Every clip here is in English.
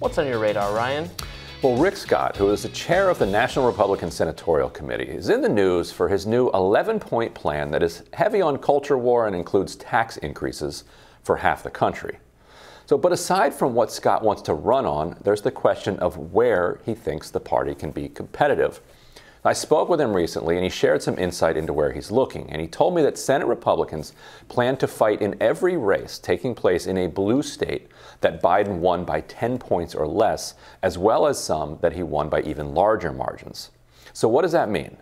What's on your radar, Ryan? Well, Rick Scott, who is the chair of the National Republican Senatorial Committee, is in the news for his new 11 point plan that is heavy on culture war and includes tax increases for half the country. So, but aside from what Scott wants to run on, there's the question of where he thinks the party can be competitive. I spoke with him recently and he shared some insight into where he's looking. And he told me that Senate Republicans plan to fight in every race taking place in a blue state that Biden won by 10 points or less, as well as some that he won by even larger margins. So, what does that mean?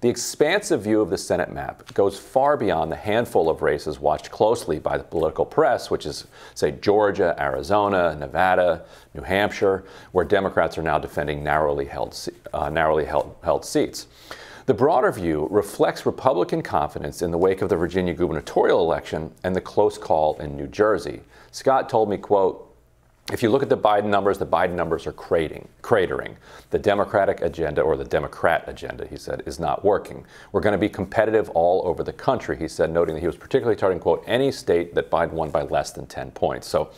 The expansive view of the Senate map goes far beyond the handful of races watched closely by the political press, which is, say, Georgia, Arizona, Nevada, New Hampshire, where Democrats are now defending narrowly held, uh, narrowly held, held seats. The broader view reflects Republican confidence in the wake of the Virginia gubernatorial election and the close call in New Jersey. Scott told me, quote, if you look at the Biden numbers, the Biden numbers are cratering, cratering. The Democratic agenda, or the Democrat agenda, he said, is not working. We're going to be competitive all over the country, he said, noting that he was particularly targeting, quote, any state that Biden won by less than 10 points. So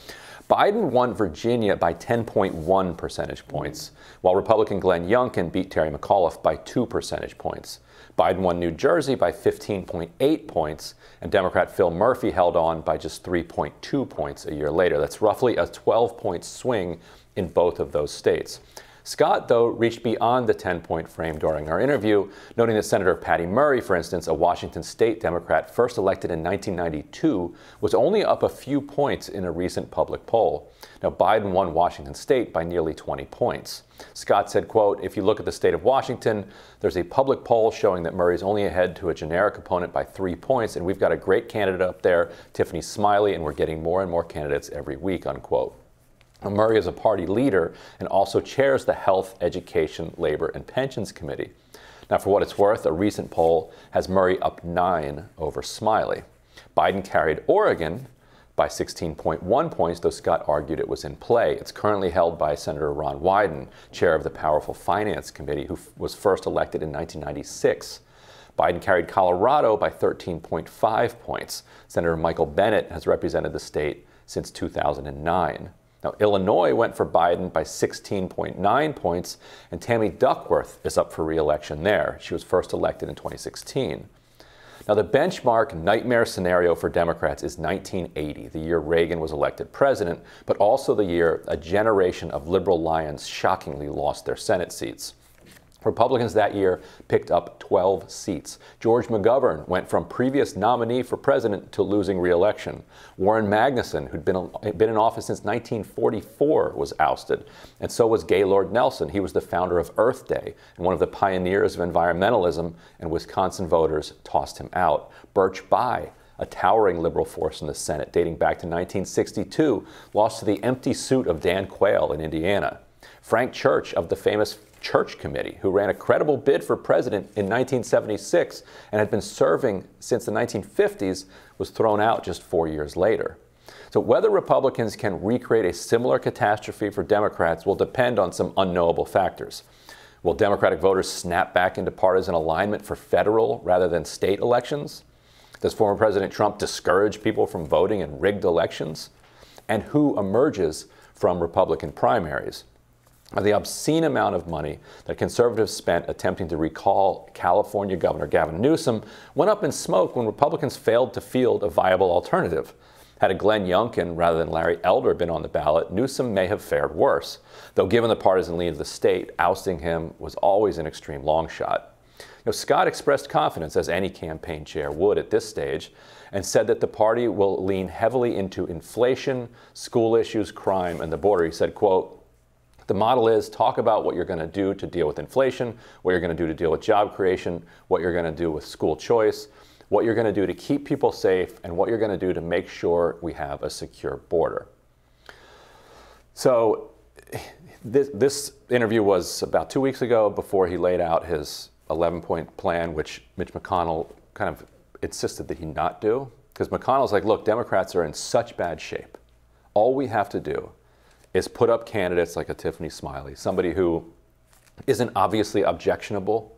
Biden won Virginia by 10.1 percentage points, while Republican Glenn Youngkin beat Terry McAuliffe by 2 percentage points. Biden won New Jersey by 15.8 points, and Democrat Phil Murphy held on by just 3.2 points a year later. That's roughly a 12 point swing in both of those states. Scott, though, reached beyond the 10 point frame during our interview, noting that Senator Patty Murray, for instance, a Washington state Democrat first elected in 1992, was only up a few points in a recent public poll. Now, Biden won Washington state by nearly 20 points. Scott said, quote, if you look at the state of Washington, there's a public poll showing that Murray's only ahead to a generic opponent by three points, and we've got a great candidate up there, Tiffany Smiley, and we're getting more and more candidates every week, unquote. Murray is a party leader and also chairs the Health, Education, Labor, and Pensions Committee. Now, for what it's worth, a recent poll has Murray up nine over Smiley. Biden carried Oregon by 16.1 points, though Scott argued it was in play. It's currently held by Senator Ron Wyden, chair of the powerful Finance Committee, who was first elected in 1996. Biden carried Colorado by 13.5 points. Senator Michael Bennet has represented the state since 2009. Now, Illinois went for Biden by 16.9 points, and Tammy Duckworth is up for reelection there. She was first elected in 2016. Now, the benchmark nightmare scenario for Democrats is 1980, the year Reagan was elected president, but also the year a generation of liberal lions shockingly lost their Senate seats. Republicans that year picked up 12 seats. George McGovern went from previous nominee for president to losing reelection. Warren Magnuson, who'd been, been in office since 1944, was ousted. And so was Gaylord Nelson. He was the founder of Earth Day and one of the pioneers of environmentalism, and Wisconsin voters tossed him out. Birch Bayh, a towering liberal force in the Senate dating back to 1962, lost to the empty suit of Dan Quayle in Indiana. Frank Church of the famous Church Committee, who ran a credible bid for president in 1976 and had been serving since the 1950s, was thrown out just four years later. So, whether Republicans can recreate a similar catastrophe for Democrats will depend on some unknowable factors. Will Democratic voters snap back into partisan alignment for federal rather than state elections? Does former President Trump discourage people from voting in rigged elections? And who emerges from Republican primaries? The obscene amount of money that conservatives spent attempting to recall California Governor Gavin Newsom went up in smoke when Republicans failed to field a viable alternative. Had a Glenn Youngkin rather than Larry Elder been on the ballot, Newsom may have fared worse, though given the partisan lean of the state, ousting him was always an extreme long shot. You know, Scott expressed confidence, as any campaign chair would at this stage, and said that the party will lean heavily into inflation, school issues, crime, and the border. He said, quote, the model is talk about what you're going to do to deal with inflation, what you're going to do to deal with job creation, what you're going to do with school choice, what you're going to do to keep people safe, and what you're going to do to make sure we have a secure border. So, this, this interview was about two weeks ago before he laid out his 11 point plan, which Mitch McConnell kind of insisted that he not do. Because McConnell's like, look, Democrats are in such bad shape. All we have to do is put up candidates like a Tiffany Smiley, somebody who isn't obviously objectionable,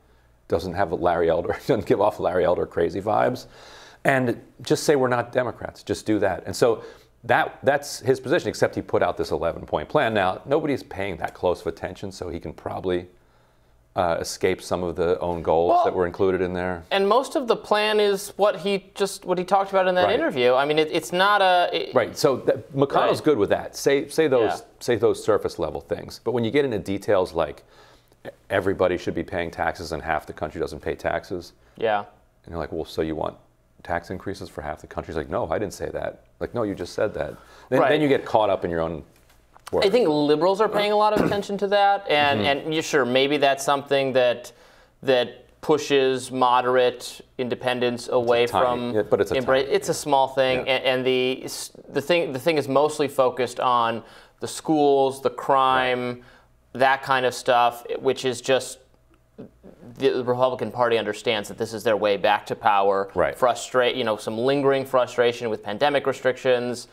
doesn't have a Larry Elder, doesn't give off Larry Elder crazy vibes, and just say we're not Democrats. Just do that. And so that that's his position. Except he put out this 11 point plan. Now nobody's paying that close of attention, so he can probably uh, escape some of the own goals Well- that were included in there. And most of the plan is what he just what he talked about in that Right. interview. I mean, it, it's not a it- Right. So that, McConnell's Right. good with that. Say say those Yeah. say those surface level things. But when you get into details like everybody should be paying taxes and half the country doesn't pay taxes, yeah. and you're like, well, so you want tax increases for half the country? He's like, no, I didn't say that. Like, no, you just said that. Then, Right. then you get caught up in your own. Work. I think liberals are paying a lot of attention to that, and Mm-hmm. and you sure maybe that's something that that pushes moderate independents away tiny- from. yeah, but it's a embra- tiny- it's a small thing, Yeah. and, and the the thing the thing is mostly focused on the schools, the crime, that kind of stuff, which is just the Republican Party understands that this is their way back to power. Right. Frustrate, you know, some lingering frustration with pandemic restrictions,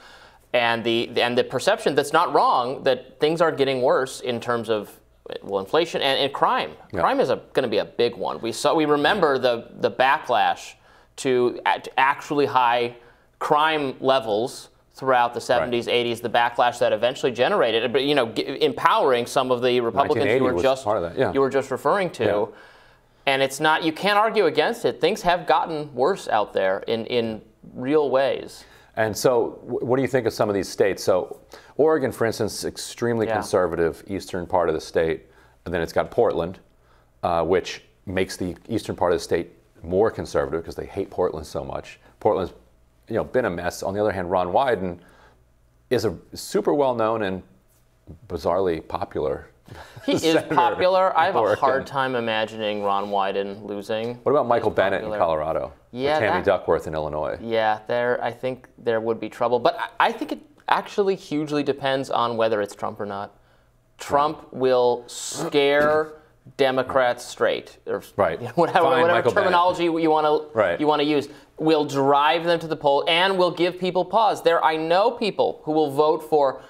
and the and the perception that's not wrong that things are getting worse in terms of well, inflation and, and crime. Yeah. Crime is going to be a big one. We saw we remember the the backlash to, at actually high crime levels throughout the 70s, 80s, the backlash that eventually generated, but you know, g- empowering some of the Republicans you were just part of that, yeah. you were just referring to. Yeah. And it's not you can't argue against it. Things have gotten worse out there in, in real ways. And so, what do you think of some of these states? So, Oregon, for instance, extremely Yeah. conservative eastern part of the state, and then it's got Portland, uh, which makes the eastern part of the state more conservative because they hate Portland so much. Portland's, you know, been a mess. On the other hand, Ron Wyden is a super well known and bizarrely popular. He is senator popular. I have a Oregon. hard time imagining Ron Wyden losing. What about Michael Bennet in. Colorado? Yeah, or Tammy that- Duckworth in Illinois. Yeah, there. I think there would be trouble, but I, I think it actually hugely depends on whether it's Trump or not. Trump will scare Democrats straight, or Right. whatever, Fine, whatever Michael Bennet. terminology you want to Right. you want to use. Will drive them to the poll and will give people pause. There, I know people who will vote for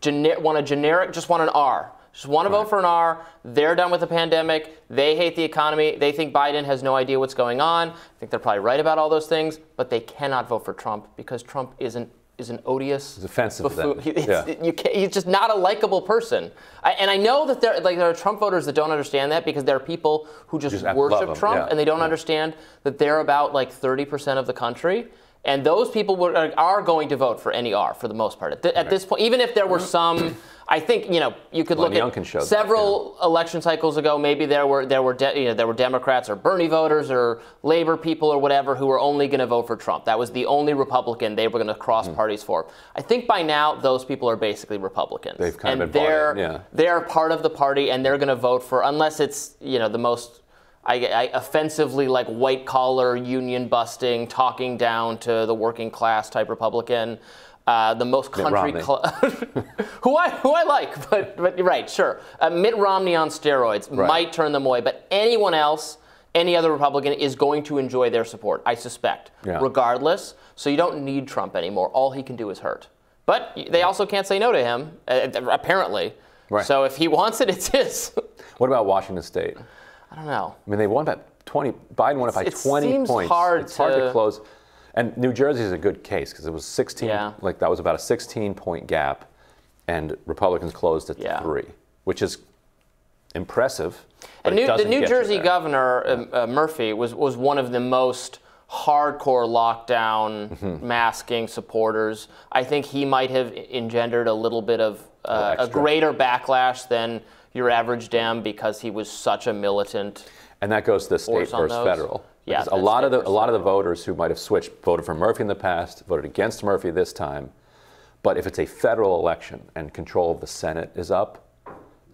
gener- want a generic, just want an R. Just want to vote for an R. They're done with the pandemic. They hate the economy. They think Biden has no idea what's going on. I think they're probably right about all those things, but they cannot vote for Trump because Trump isn't is an odious. It's offensive buffoon. He- Yeah. he's just not a likable person. I, and I know that there like there are Trump voters that don't understand that because there are people who just, Just worship Trump yeah. and they don't Yeah. understand that they're about like 30% of the country. And those people were, are going to vote for any R for the most part. At, th- at this point, even if there were some, I think you know you could Well, look Youngkin at showed that, several election cycles ago. Maybe there were there were de- you know there were Democrats or Bernie voters or Labor people or whatever who were only going to vote for Trump. That was the only Republican they were going to cross Hmm. parties for. I think by now those people are basically Republicans. They've kind of been they're yeah. they're part of the party and they're going to vote for unless it's you know the most I, I offensively like white collar union busting talking down to the working class type Republican uh, the most country cl- who I who I like but but you're right sure uh, Mitt Romney on steroids Right. might turn them away but anyone else any other Republican is going to enjoy their support I suspect Yeah. regardless so you don't need Trump anymore all he can do is hurt but they also can't say no to him uh, apparently Right. so if he wants it it's his What about Washington State? I don't know. I mean, they won by 20. Biden won it by It 20 seems points. hard it's hard to to- close. And New Jersey is a good case because it was 16. Yeah. Like that was about a 16 point gap, and Republicans closed to Yeah. three, which is impressive. And New, the New Jersey governor um, uh, Murphy was was one of the most hardcore lockdown Mm-hmm. masking supporters. I think he might have engendered a little bit of uh, a greater backlash than your average Dem because he was such a militant. And that goes to the state versus those. federal. Yeah, a lot of the a lot of the voters who might have switched voted for Murphy in the past, voted against Murphy this time. But if it's a federal election and control of the Senate is up,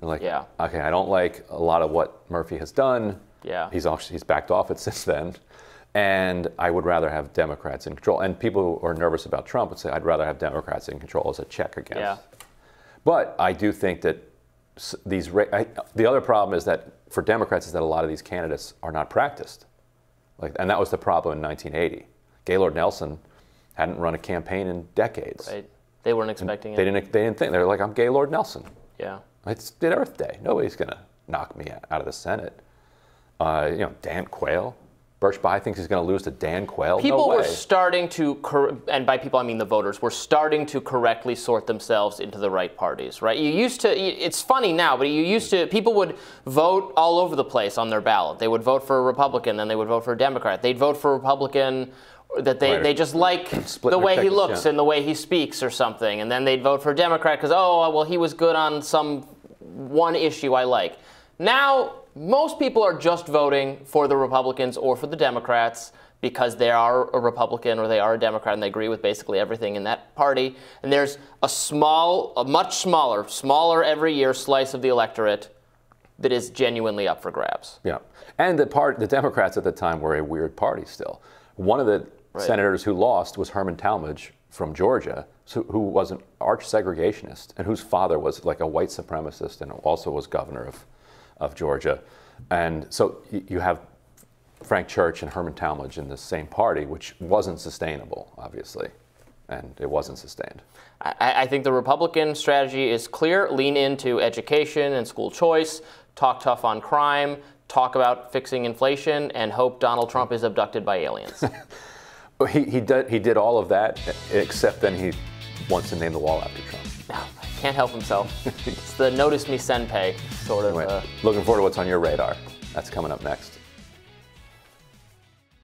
like, Yeah. okay, I don't like a lot of what Murphy has done. Yeah. He's actually he's backed off it since then. And I would rather have Democrats in control. And people who are nervous about Trump would say, I'd rather have Democrats in control as a check against. Yeah. But I do think that these I, the other problem is that for Democrats is that a lot of these candidates are not practiced, like, and that was the problem in 1980. Gaylord Nelson hadn't run a campaign in decades. Right? They weren't expecting They it. didn't. They didn't think they were like, I'm Gaylord Nelson. Yeah. It's did Earth Day. Nobody's gonna knock me out of the Senate. Uh, you know, Dan Quayle, Birch Bayh thinks he's going to lose to Dan Quayle. People no were starting to, cor- and by people I mean the voters, were starting to correctly sort themselves into the right parties, right? You used to, it's funny now, but you used to, people would vote all over the place on their ballot. They would vote for a Republican, then they would vote for a Democrat. They'd vote for a Republican that they, Right. they just like the way he looks yeah. and the way he speaks or something. And then they'd vote for a Democrat because, oh, well, he was good on some one issue I like. Now, most people are just voting for the Republicans or for the Democrats because they are a Republican or they are a Democrat and they agree with basically everything in that party. And there's a small, a much smaller, smaller every year slice of the electorate that is genuinely up for grabs. Yeah, and the part the Democrats at the time were a weird party still. One of the senators who lost was Herman Talmadge from Georgia, so, who was an arch segregationist and whose father was like a white supremacist and also was governor of, of Georgia. And so you have Frank Church and Herman Talmadge in the same party, which wasn't sustainable, obviously, and it wasn't sustained. I, I think the Republican strategy is clear lean into education and school choice, talk tough on crime, talk about fixing inflation, and hope Donald Trump is abducted by aliens. He, he, did, he did all of that, except then he wants to name the wall after Trump. Can't help himself. It's the notice me senpai sort of. Anyway, Uh, looking forward to what's on your radar. That's coming up next.